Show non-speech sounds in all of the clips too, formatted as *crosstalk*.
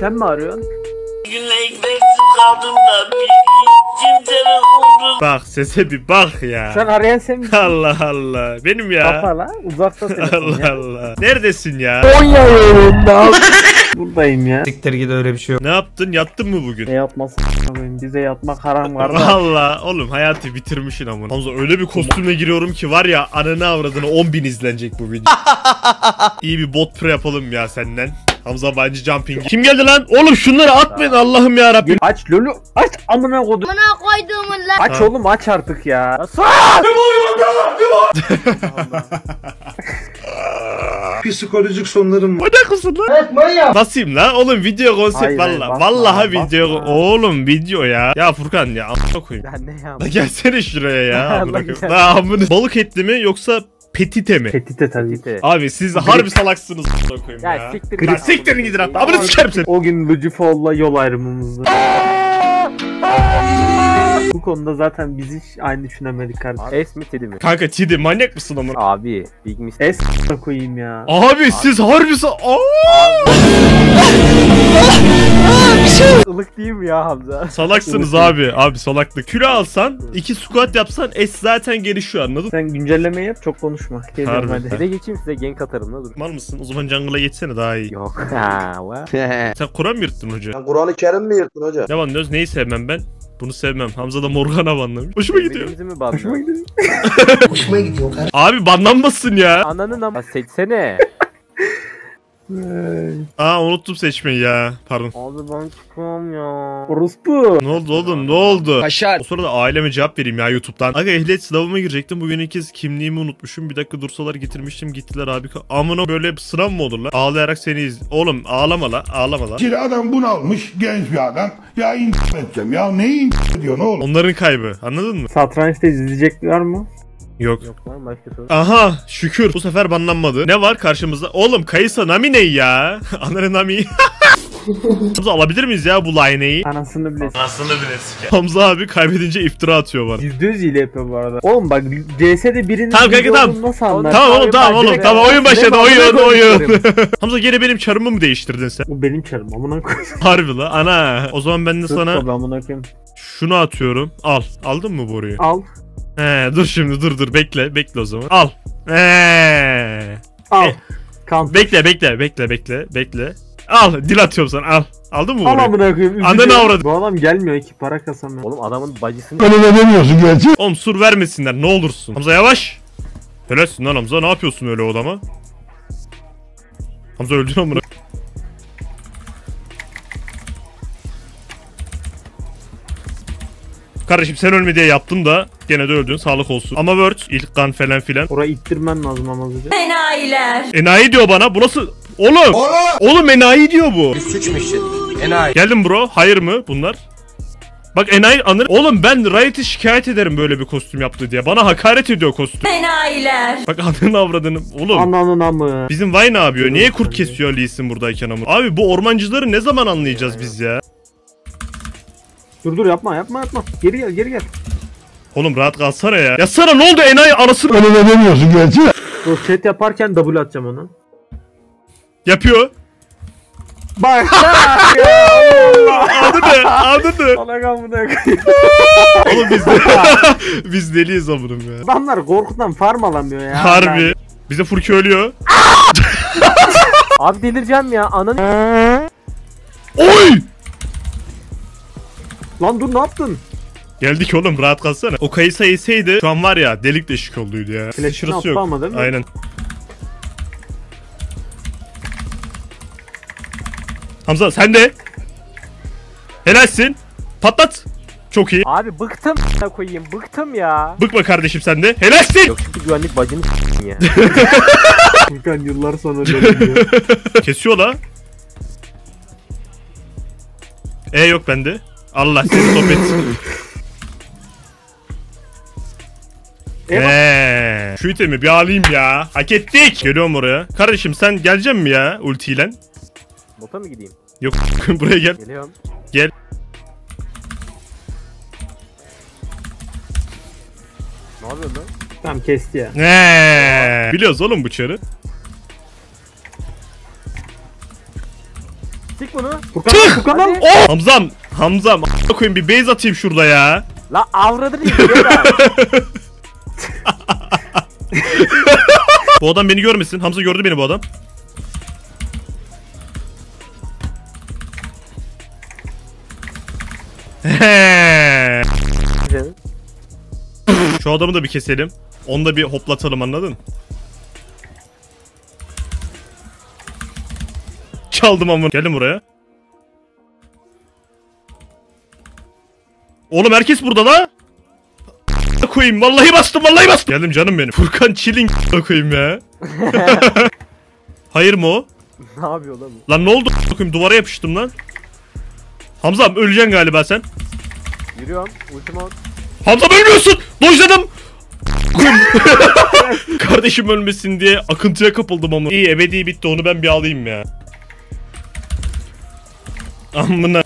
Sen mi arıyorsun? Günle ekmeksiz kaldım da bir kimsenin umru Bak sese bir bak ya. Sen arayan sen misin? Allah Allah. Benim ya. Kapa lan. Uzakta Allah ya. Allah. Neredesin ya? *laughs* Buradayım ya. Siktir git öyle bir şey yok. Ne yaptın? Yattın mı bugün? Ne yapmasın Bize yatmak haram var. Valla oğlum hayatı bitirmişsin amına. Hamza öyle bir kostümle giriyorum ki var ya ananı avradını 10 bin izlenecek bu video. *laughs* İyi bir bot pre yapalım ya senden. Hamza bungee jumping. Kim geldi lan? Oğlum şunları atmayın Allah'ım ya Rabbim. Aç Lulu. Aç amına kodum. Amına koyduğumun lan. Aç Ha. oğlum aç artık ya. *laughs* Psikolojik sorunlarım var. Manyak mısın lan? Basayım lan oğlum video konsept Hayır, hayır, valla. basma, Vallahi basma. video. Oğlum video ya. Ya Furkan ya amına koyayım. Ya ne ya? La gelsene şuraya ya. *laughs* Allah amına koyayım. gel. La amına- Balık etli mi yoksa petite mi? Petite tabii ki. Abi siz harbi salaksınız koyayım ya. Ya siktir Ya git. siktirin gidin hatta. Amına sikerim seni. O gün Lucifoğlu'la yol ayrımımızdı. Bu konuda zaten biz hiç aynı düşünemedik kardeşim. S mi Tidi mi? Kanka Tidi manyak mısın amına? Abi Big Miss. Es a**ına koyayım ya. Abi siz harbi sa... Aa! Ilık değil mi ya Hamza? Salaksınız abi. Abi salaklık. Kilo alsan, iki squat yapsan es zaten gelişiyor anladın? Sen güncelleme yap çok konuşma. Geliyorum Harbi. hadi. Bir de geçeyim size gank atarım da dur. Mal mısın? O zaman jungle'a geçsene daha iyi. Yok. *laughs* Ha, va. *laughs* Sen Kur'an mı yırttın hoca? Sen Kur'an-ı Kerim mi yırttın hoca? Ne banlıyoruz? Neyi sevmem ben? Bunu sevmem. Hamza da Morgana banlamış. Hoşuma gidiyor. Birbirimizi *laughs* mi Hoşuma gidiyor. Abi banlanmasın ya. Ananın ama seçsene. Aa unuttum seçmeyi ya. Pardon. Abi ben çıkmam ya. Orospu. Ne oldu oğlum ne oldu? O sırada aileme cevap vereyim ya YouTube'dan. Aga ehliyet sınavıma girecektim. Bugün ilk kez kimliğimi unutmuşum. Bir dakika dursalar getirmiştim gittiler abi. Amına böyle bir sınav mı olur lan? Ağlayarak seni iz... Oğlum ağlama la ağlama la. Şimdi adam bunalmış genç bir adam. Ya intihar edeceğim. Ya neyi intihar ediyorsun oğlum? Onların kaybı anladın mı? Satrançta izleyecek var mı? Yok. Yok lan başka soru. Aha şükür bu sefer banlanmadı. Ne var karşımızda? Oğlum Kayısa Nami ne ya? *laughs* Ananı Nami. *laughs* Hamza alabilir miyiz ya bu line'yi? Anasını bile. Anasını bile Hamza abi kaybedince iftira atıyor bana. Yüzde yüz hile yapıyor bu arada. Oğlum bak CS'de birinin Tamam kanka, tamam. nasıl anlar? Tamam oğlum tamam oğlum tamam oyun başladı oyun oyun. Hamza gene benim çarımı mı değiştirdin sen? Bu benim çarım amına koyayım. Harbi la ana. O zaman ben de sana tabii, amına koyayım. şunu atıyorum. Al. Aldın mı boruyu? Al. He dur şimdi dur dur bekle bekle o zaman. Al. He. Al. Kan. Bekle bekle bekle bekle bekle. Al dil atıyorum sana al. Aldın mı Al boruyu? amına koyayım. Ananı üzülüyorum. avradım. Bu adam gelmiyor ki para kasamıyor. Oğlum adamın bacısını Öyle de demiyorsun gerçi. Oğlum sur vermesinler ne olursun. Hamza yavaş. Helalsin lan Hamza ne yapıyorsun öyle o adama? Hamza öldün amına. Kardeşim sen ölme diye yaptın da gene de öldün sağlık olsun. Ama Word ilk kan falan filan. Orayı ittirmen lazım ama hızlıca. Enayiler. Enayi diyor bana bu nasıl? Oğlum! Oğlum enayi diyor bu. Enayi. Geldim bro. Hayır mı bunlar? Bak enayi anır. Oğlum ben Riot'ı şikayet ederim böyle bir kostüm yaptı diye. Bana hakaret ediyor kostüm. Enayiler. Bak ananı avradını. Oğlum. Ananın amı. Bizim Vay ne yapıyor? Niye kurt kesiyor Lee Sin buradayken ama? Abi bu ormancıları ne zaman anlayacağız biz ya? Dur dur yapma yapma yapma. Geri gel geri gel. Oğlum rahat kalsana ya. Ya sana ne oldu enayi anasını de demiyorsun gerçi. Dur chat yaparken double atacağım onu. yapıyor. Bak. Adı ne? Adı ne? Salak amına. Oğlum biz de... *laughs* biz deliyiz amınım ya. Adamlar korkudan farm alamıyor ya. Harbi. Bize Furki ölüyor. Abi delireceğim ya ananı Oy! Lan dur ne yaptın? Geldik oğlum rahat kalsana. O kayısa yeseydi şu an var ya delik deşik olduydu ya. Flash'ını attı yok. ama değil mi? Aynen. Hamza sen de. Helalsin. Patlat. Çok iyi. Abi bıktım a**ına koyayım bıktım ya. Bıkma kardeşim sen de. Helalsin. Yok çünkü güvenlik bacını ya. *laughs* Furkan yıllar sonra dönüyor. Kesiyor la. E yok bende. Allah seni sohbet. Eee. Şu itemi bir alayım ya. Hak ettik. Geliyorum oraya. Kardeşim sen gelecek mi ya ultiyle? Bota mı gideyim? Yok *laughs* buraya gel. Geliyorum. Gel. Ne yapıyorsun lan? tamam kesti ya. Eee. Biliyoruz oğlum bu çarı. Sik bunu. Furkan Furkan. Hadi. Oh! Hamzam, Hamzam. A**a koyayım bir base atayım şurada ya. La avradını ya. Bu adam beni görmesin. Hamza gördü beni bu adam. Şu adamı da bir keselim. Onu da bir hoplatalım anladın? Çaldım amına. Gelin buraya. Oğlum herkes burada la. koyayım. Vallahi bastım, vallahi bastım. Geldim canım benim. Furkan chilling koyayım ya. *laughs* Hayır mı o? ne yapıyor lan bu? Lan ne oldu koyayım? Duvara yapıştım lan. Hamza öleceksin galiba sen. Yürüyorum. Ultima. Hamza ölmüyorsun. Dojladım. *laughs* Kardeşim ölmesin diye akıntıya kapıldım ama. İyi ebedi bitti onu ben bir alayım ya. Amına.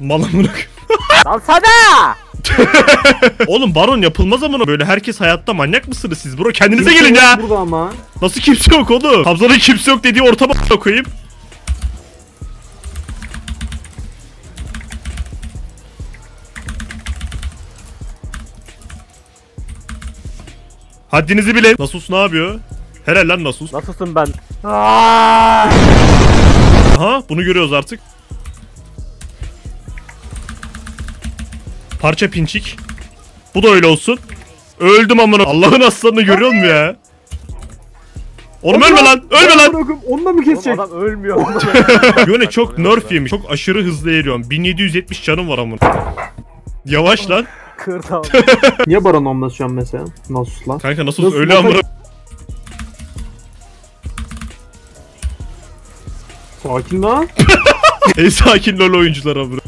Malamına. Lan sana! *laughs* Oğlum baron yapılmaz amına böyle herkes hayatta manyak mısınız siz bro kendinize gelin ya. Burada ama. Nasıl kimse yok oğlum? Hamza'nın kimse yok dediği ortama *laughs* koyayım. Haddinizi bilin. Nasus ne yapıyor? Helal lan Nasus. Nasılsın ben? Aha bunu görüyoruz artık. Parça pinçik. Bu da öyle olsun. Öldüm amına. Allah'ın aslanını görüyor musun ya? Oğlum ölme lan. Ölme lan. Onu da mı Oğlum kesecek? adam ölmüyor. *laughs* Yöne çok nerf yemiş. Çok aşırı hızlı eriyorum. 1770 canım var amına. Yavaş lan. Kırdı abi. *laughs* Niye Baron an mesela? Nasus lan. Kanka nasıl Nasıl öyle amına. Sakin lan. *laughs* En sakin lol oyuncular amına.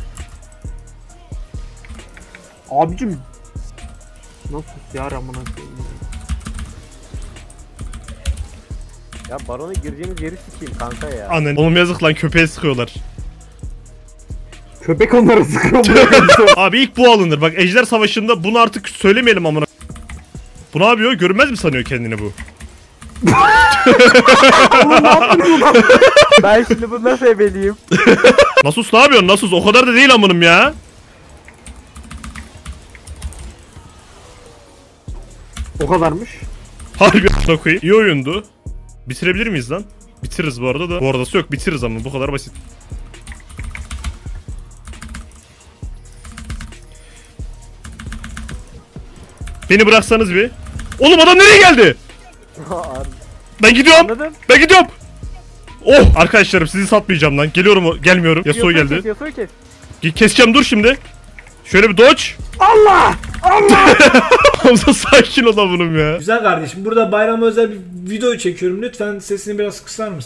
Abicim. Nasus ya amına koyayım. ya barona gireceğimiz yeri sikeyim kanka ya. Annen. Oğlum yazık lan köpeğe sıkıyorlar. Köpek onları sıkıyor. *laughs* Abi ilk bu alınır. Bak Ejder Savaşı'nda bunu artık söylemeyelim amına. Bu ne yapıyor? Görünmez mi sanıyor kendini bu? ben şimdi bunu nasıl ebeliyim? Nasus ne yapıyorsun? Nasus o kadar da değil amınım ya. O kadarmış. Harbi koyayım. İyi oyundu. Bitirebilir miyiz lan? Bitiririz bu arada da. Bu arada yok bitiririz ama bu kadar basit. Beni bıraksanız bir. Oğlum adam nereye geldi? *laughs* Ben gidiyorum. Anladın? Ben gidiyorum. Oh arkadaşlarım sizi satmayacağım lan. Geliyorum o- gelmiyorum. Yasuo geldi. Kes, Yasuo kes. Keseceğim dur şimdi. Şöyle bir dodge. Allah! Allah! *laughs* Hamza sakin ol amınım ya. Güzel kardeşim burada bayrama özel bir video çekiyorum. Lütfen sesini biraz kısar mısın?